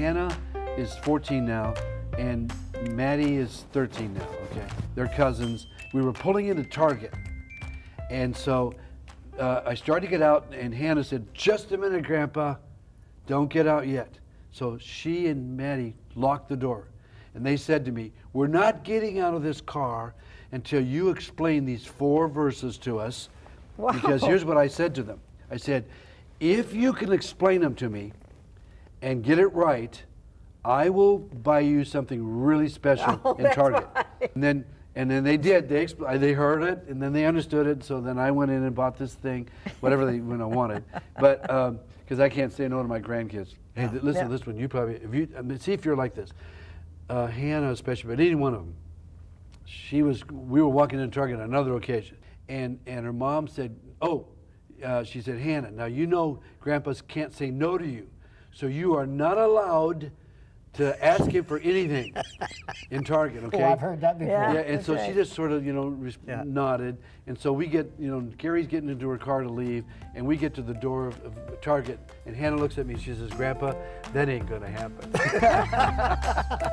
is 14 now, and Maddie is 13 now. Okay, they're cousins. We were pulling into Target, and so uh, I started to get out, and Hannah said, "Just a minute, Grandpa, don't get out yet." So she and Maddie locked the door, and they said to me, "We're not getting out of this car until you explain these four verses to us." Wow. Because here's what I said to them. I said, "If you can explain them to me, and get it right, I will buy you something really special Oh, in Target." right. And then and then they did. They expl- they heard it, and then they understood it. So then I went in and bought this thing, whatever they you know, wanted. But because I can't say no to my grandkids. Hey, listen Yeah. to this one. You probably if you I mean, see if you're like this. Uh, Hannah especially, but any one of them. She was. We were walking in Target on another occasion, and and her mom said, "Oh," uh, she said, "Hannah, now you know Grandpa's can't say no to you, so you are not allowed." To ask him for anything in Target, okay? Oh, I've heard that before. Yeah. Yeah, and so she just sort of, you know, res- Yeah. nodded. And so we get, you know, Gary's getting into her car to leave, and we get to the door of, of Target, and Hannah looks at me and she says, Grandpa, that ain't gonna happen.